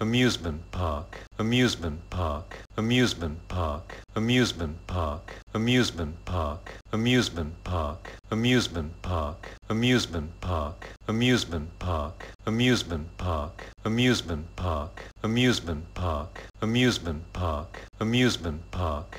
amusement park, amusement park, amusement park, amusement park, amusement park, amusement park, amusement park, amusement park, amusement park, amusement park, amusement park, amusement park, amusement park, amusement park,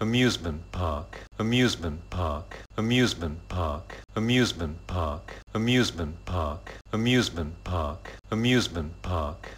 amusement park, amusement park, amusement park, amusement park, amusement park, amusement park, amusement park,